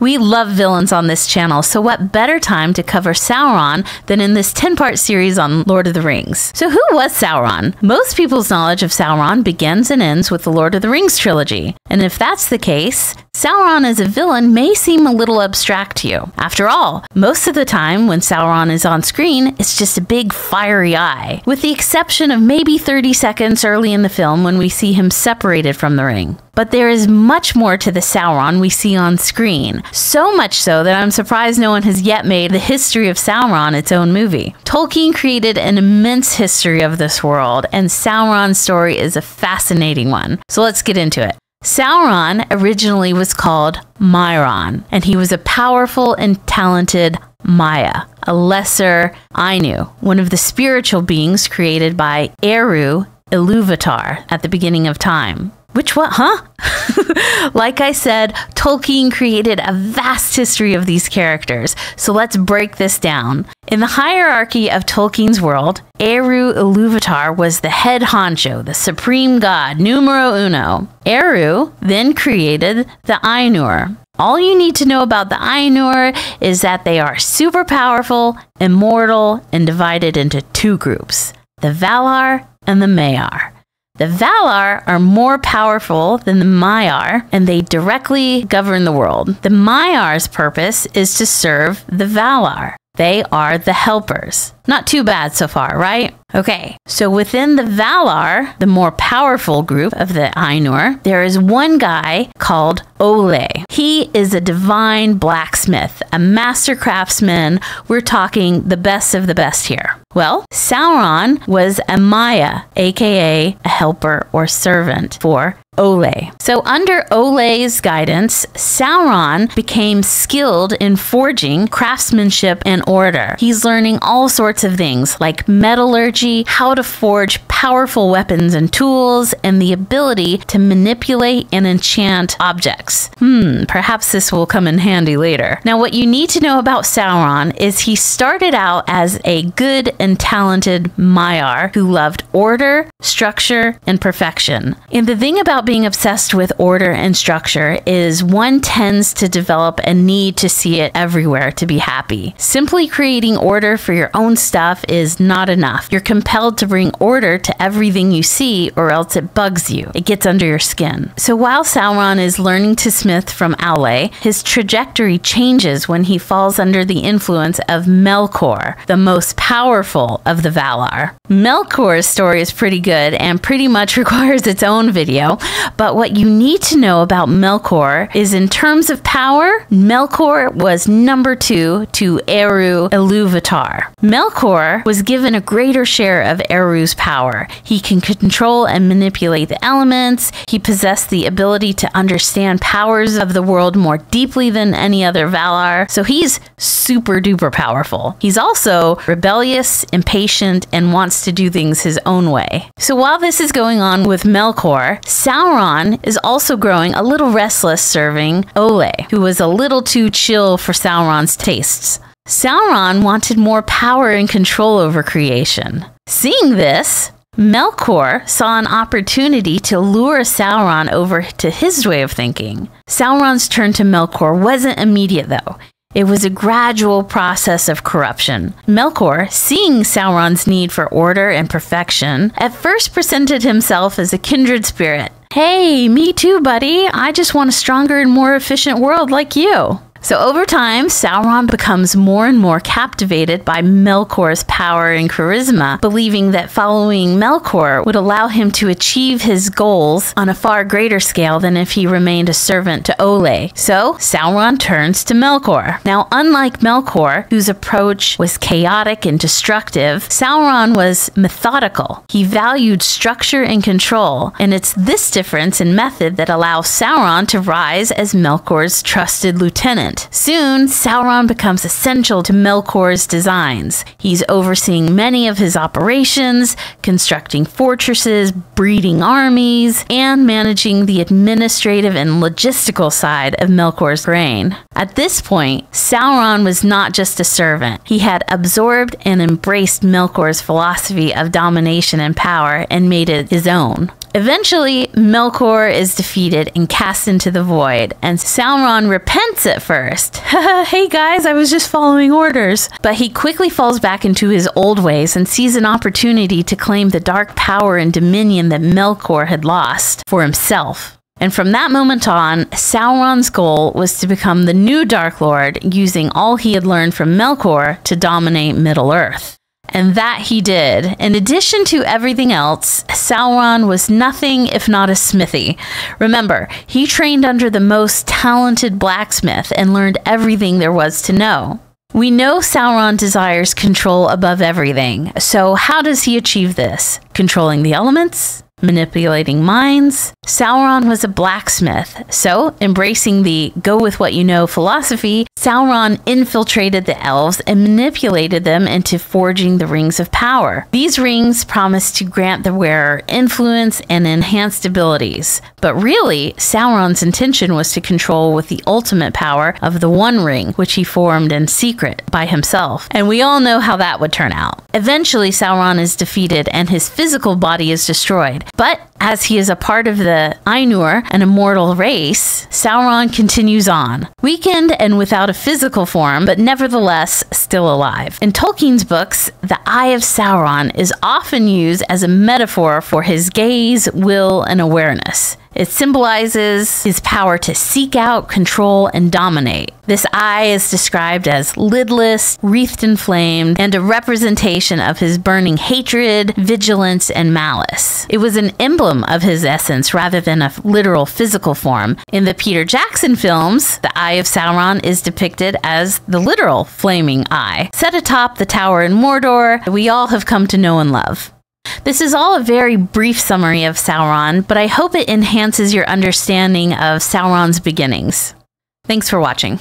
We love villains on this channel, so what better time to cover Sauron than in this 10 part series on Lord of the Rings? So, who was Sauron? Most people's knowledge of Sauron begins and ends with the Lord of the Rings trilogy. And if that's the case, Sauron as a villain may seem a little abstract to you. After all, most of the time when Sauron is on screen, it's just a big fiery eye, with the exception of maybe 30 seconds early in the film when we see him separated from the ring. But there is much more to the Sauron we see on screen. So much so that I'm surprised no one has yet made the history of Sauron its own movie. Tolkien created an immense history of this world, and Sauron's story is a fascinating one. So let's get into it. Sauron originally was called Mairon, and he was a powerful and talented Maia, a lesser Ainu, one of the spiritual beings created by Eru Iluvatar at the beginning of time. Which what, huh? like I said, Tolkien created a vast history of these characters, so let's break this down. In the hierarchy of Tolkien's world, Eru Iluvatar was the head honcho, the supreme god, numero uno. Eru then created the Ainur. All you need to know about the Ainur is that they are super powerful, immortal, and divided into two groups the Valar and the Maiar. The Valar are more powerful than the Maiar, and they directly govern the world. The Maiar's purpose is to serve the Valar. They are the helpers. Not too bad so far, right? Okay, so within the Valar, the more powerful group of the Ainur, there is one guy called Aule. He is a divine blacksmith, a master craftsman. We're talking the best of the best here. Well, Sauron was a Maia, aka a helper or servant for Aule. So, under Aule's guidance, Sauron became skilled in forging, craftsmanship, and order. He's learning all sorts of things like metallurgy, how to forge powerful weapons and tools, and the ability to manipulate and enchant objects. Hmm, perhaps this will come in handy later. Now, what you need to know about Sauron is he started out as a good and talented Maiar who loved order, structure, and perfection. And the thing about being obsessed with order and structure is one tends to develop a need to see it everywhere to be happy. Simply creating order for your own stuff is not enough. You're compelled to bring order to everything you see, or else it bugs you. It gets under your skin. So while Sauron is learning to smith from Aule, his trajectory changes when he falls under the influence of Melkor, the most powerful of the Valar. Melkor's story is pretty good and pretty much requires its own video, but what you need to know about Melkor is in terms of power, Melkor was number two to Eru Iluvatar. Melkor was given a greater share of Eru's power. He can control and manipulate the elements. He possessed the ability to understand powers of the world more deeply than any other Valar. So he's super duper powerful. He's also rebellious, impatient, and wants to do things his own way. So while this is going on with Melkor, Sauron is also growing a little restless serving Aule, who was a little too chill for Sauron's tastes. Sauron wanted more power and control over creation. Seeing this, Melkor saw an opportunity to lure Sauron over to his way of thinking. Sauron's turn to Melkor wasn't immediate, though. It was a gradual process of corruption. Melkor, seeing Sauron's need for order and perfection, at first presented himself as a kindred spirit. Hey, me too, buddy. I just want a stronger and more efficient world like you. So over time, Sauron becomes more and more captivated by Melkor's power and charisma, believing that following Melkor would allow him to achieve his goals on a far greater scale than if he remained a servant to Aule. So Sauron turns to Melkor. Now, unlike Melkor, whose approach was chaotic and destructive, Sauron was methodical. He valued structure and control, and it's this difference in method that allows Sauron to rise as Melkor's trusted lieutenant. Soon, Sauron becomes essential to Melkor's designs. He's overseeing many of his operations, constructing fortresses, breeding armies, and managing the administrative and logistical side of Melkor's reign. At this point, Sauron was not just a servant. He had absorbed and embraced Melkor's philosophy of domination and power and made it his own. Eventually, Melkor is defeated and cast into the void, and Sauron repents at first. hey guys, I was just following orders. But he quickly falls back into his old ways and sees an opportunity to claim the dark power and dominion that Melkor had lost for himself. And from that moment on, Sauron's goal was to become the new Dark Lord, using all he had learned from Melkor to dominate Middle Earth. And that he did. In addition to everything else, Sauron was nothing if not a smithy. Remember, he trained under the most talented blacksmith and learned everything there was to know. We know Sauron desires control above everything, so how does he achieve this? Controlling the elements? manipulating minds. Sauron was a blacksmith, so embracing the go with what you know philosophy, Sauron infiltrated the elves and manipulated them into forging the rings of power. These rings promised to grant the wearer influence and enhanced abilities, but really, Sauron's intention was to control with the ultimate power of the One Ring, which he formed in secret by himself. And we all know how that would turn out. Eventually, Sauron is defeated and his physical body is destroyed. But as he is a part of the Ainur, an immortal race, Sauron continues on, weakened and without a physical form, but nevertheless still alive. In Tolkien's books, the Eye of Sauron is often used as a metaphor for his gaze, will, and awareness. It symbolizes his power to seek out, control, and dominate. This eye is described as lidless, wreathed in flame, and a representation of his burning hatred, vigilance, and malice. It was an emblem of his essence rather than a literal physical form. In the Peter Jackson films, the Eye of Sauron is depicted as the literal flaming eye. Set atop the tower in Mordor, we all have come to know and love. This is all a very brief summary of Sauron, but I hope it enhances your understanding of Sauron's beginnings. Thanks for watching.